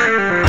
Bye.